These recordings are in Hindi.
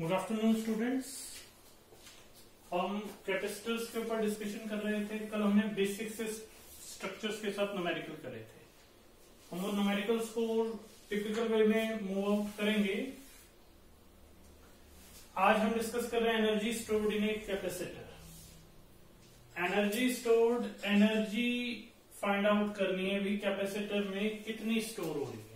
गुड आफ्टरनून स्टूडेंट्स हम कैपेसिटर्स के ऊपर डिस्कशन कर रहे थे। कल हमने बेसिक से स्ट्रक्चर्स के साथ नोमेरिकल करे थे। हम वो न्यूमेरिकल्स को टिपिकल वे में मूव आउट करेंगे। आज हम डिस्कस कर रहे हैं energy stored in a capacitor energy stored energy find out करनी है भी कैपेसिटर में कितनी स्टोर हो रही है।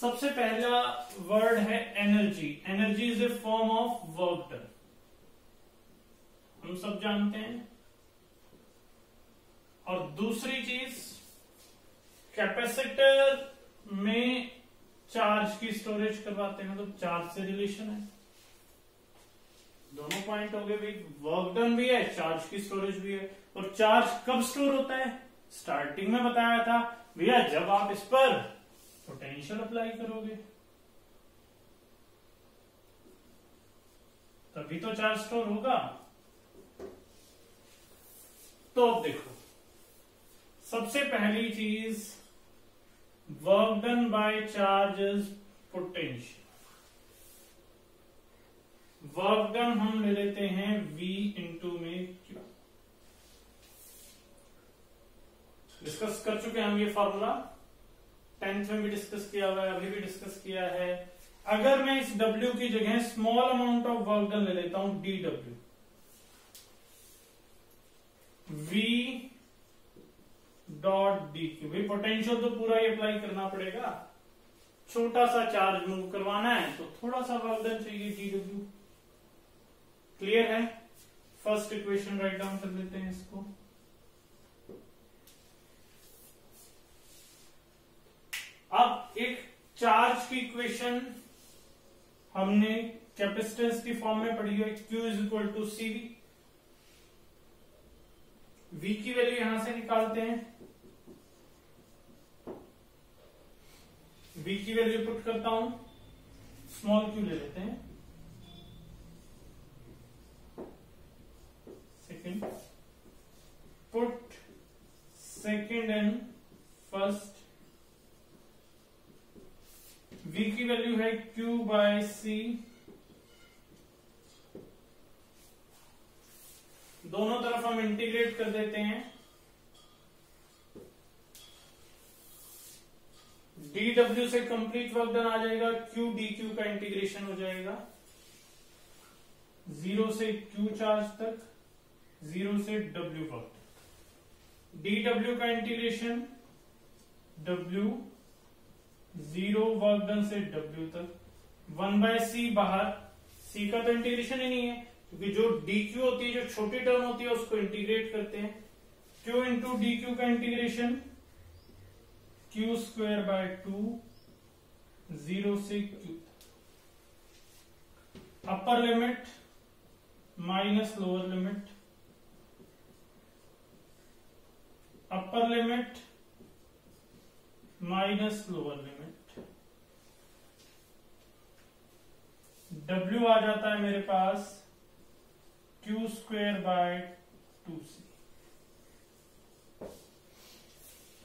सबसे पहला वर्ड है energy energy is a form of work done हम सब जानते हैं। और दूसरी चीज़ कैपेसिटर में चार्ज की स्टोरेज करवाते हैं। तो चार्ज से रिलेशन है। दोनों पॉइंट हो गए। भाई वर्क डन भी है चार्ज की स्टोरेज भी है। और चार्ज कब स्टोर होता है? स्टार्टिंग में बताया था। भैया, जब आप इस पर पोटेंशियल अप्लाई करोगे। तभी तो चार्ज स्टोर होगा। तो अब देखो। सबसे पहली चीज़ work done by charge is potential work done हम ले लेते हैं V इंटू में Q डिस्कस कर चुके हैं हम ये फॉर्मूला टेंथ में भी डिस्कस किया हुआ है, अभी भी डिस्कस किया है। अगर मैं इस W की जगह small amount of work done ले लेता हूँ d W V dot d Q भाई पोटेंशियल तो पूरा ही अप्लाई करना पड़ेगा। छोटा सा चार्ज मूव करवाना है तो थोड़ा सा वर्क डन चाहिए डी डब्ल्यू क्लियर है? फ़र्स्ट इक्वेशन राइट डाउन कर लेते हैं इसको अब एक चार्ज की इक्वेशन हमने कैपेसिटेंस की फॉर्म में पढ़ी है, Q is equal to C V की वैल्यू यहाँ से निकालते हैं। वी की वैल्यू पुट करता हूँ स्मॉल क्यू ले लेते हैं। Second put second and first V की वैल्यू है Q बाय सी दोनों तरफ़ हम इंटीग्रेट कर देते हैं। डब्ल्यू से कंप्लीट वर्क डन आ जाएगा क्यू डी क्यू का इंटीग्रेशन हो जाएगा। ज़ीरो से क्यू चार्ज तक ज़ीरो से डब्ल्यू वर्क डब्ल्यू का integration W zero work done से डब्ल्यू तक। वन बाय सी बाहर। सी का तो इंटीग्रेशन ही नहीं है, क्योंकि जो डी क्यू होती है, जो छोटी टर्म होती है, उसको इंटीग्रेट करते हैं। क्यू इंटू डी क्यू का integration Q square by two zero से Q upper limit minus lower limit upper limit minus lower limit W आ जाता है मेरे पास Q square by two C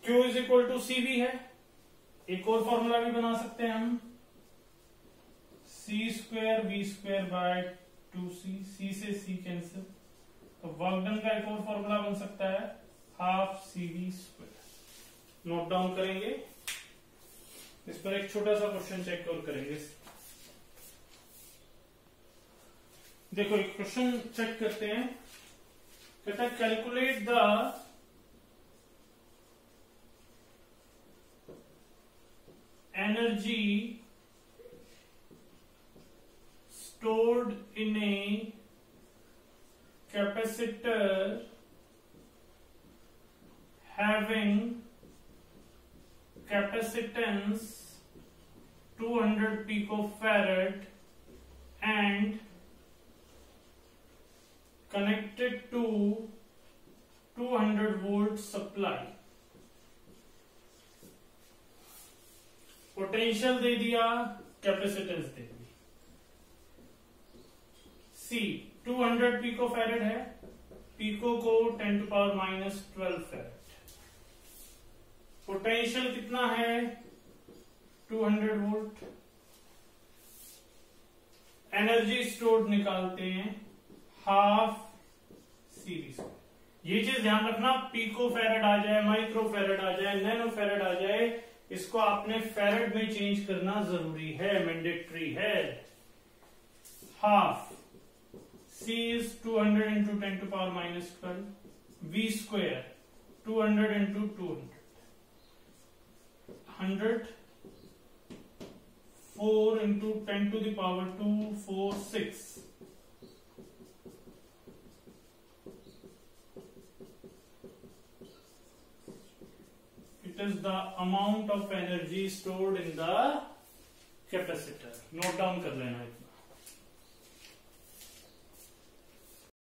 Q is equal to C भी है. एक और फॉर्मूला भी बना सकते हैं हम. C square B square by two C C से सी कैंसिल तो वर्कडन का एक और फॉर्मूला बन सकता है. Half C V square note down करेंगे। इस पर एक छोटा सा क्वेश्चन चेक और करेंगे। देखो, एक क्वेश्चन चेक करते हैं। कहता है calculate the energy stored in a capacitor having capacitance 200 picofarad and connected to 200 volt supply potential दे दिया कैपेसिटेंस दे दी सी 200 पिको फैरेड है पिको को 10 to power minus twelve farad potential कितना है? 200 वोल्ट एनर्जी स्टोर्ड निकालते हैं हाफ़ सीरीज़ ये चीज़ ध्यान रखना पीको फेरेड आ जाए माइक्रो फेरेड आ जाए नैनो फेरेड आ जाए, इसको आपने फेरेड में चेंज करना ज़रूरी है मैंडेटरी है। Half C is 200 hundred into ten to power minus twelve V square two hundred into two hundred hundred four into ten to power to four six is the amount of energy stored in the capacitor note down कर लेना इतना